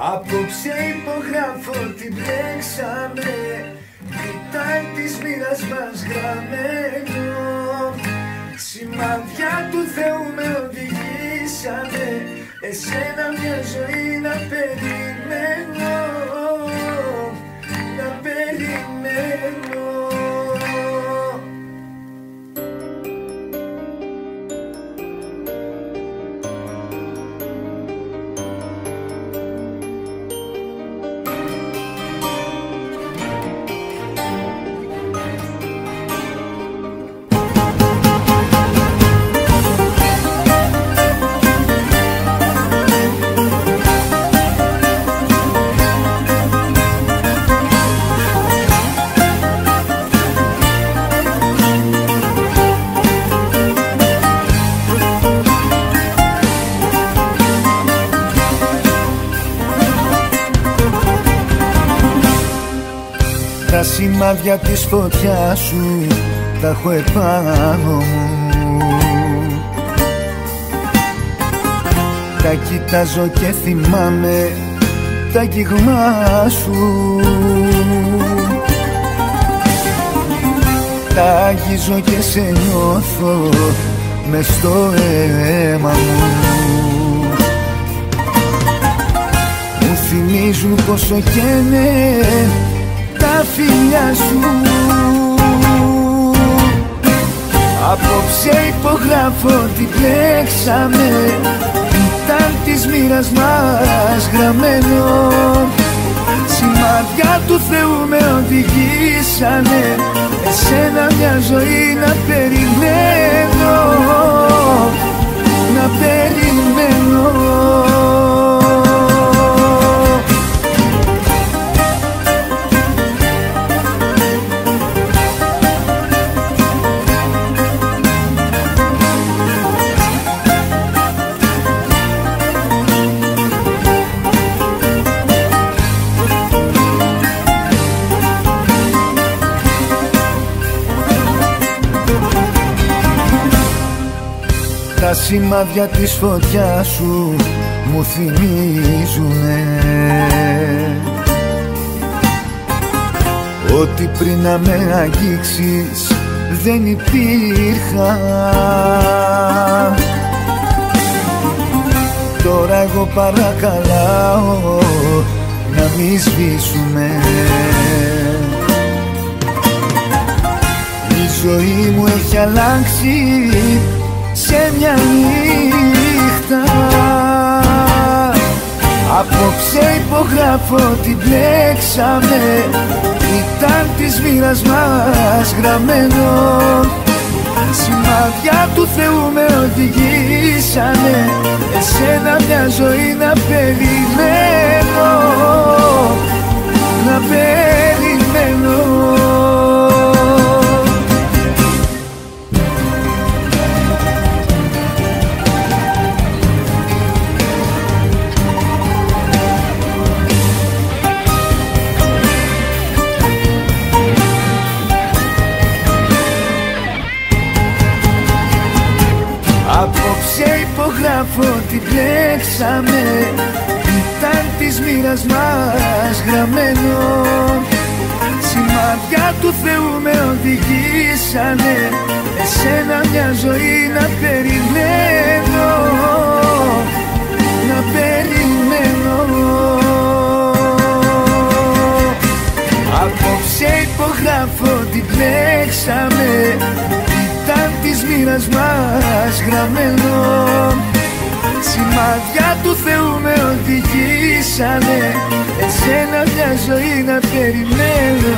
Απόψε υπογράφω την τρέξαμε Κοιτάει της μοίρας μας γραμμένο. Σημάδια του Θεού με οδηγήσανε. Εσένα μια ζωή να περιμένω Τα σημάδια της φωτιάς σου τα έχω επάνω μου. Τα κοιτάζω και θυμάμαι τα κυγμά σου. Τα αγγίζω και σε νιώθω μες στο αίμα μου. Μου θυμίζουν πόσο καίνε τα φιλιά σου. Απόψε υπογράφω τι πλέξαμε Ήταν της μοίρας μας γραμμένο. Σημάδια του Θεού με οδηγήσανε. Εσένα μια ζωή να περιμένω. Να περιμένω Τα σημάδια της φωτιάς σου μου θυμίζουνε. Ότι πριν να με αγγίξεις δεν υπήρχα. Τώρα εγώ παρακαλάω να μη σβήσουμε. Η ζωή μου έχει αλλάξει σε μια νύχτα. Απόψε υπογράφω την πλέξαμε Ήταν της μοίρας μας γραμμένο. Σημάδια του Θεού με οδηγήσανε. Εσένα μια ζωή να περιμένω Απόψε υπογράφω τι πλέξαμε. Ήταν της μοίρας μας γραμμένο. Σημάδια του Θεού με οδηγήσανε Εσένα μια ζωή να περιμένω. Να περιμένω. Απόψε υπογράφω τι πλέξαμε. ήταν της μοίρας μας γραμμένο Σημάδια του Θεού με οδηγήσανε Εσένα μια ζωή να περιμένω.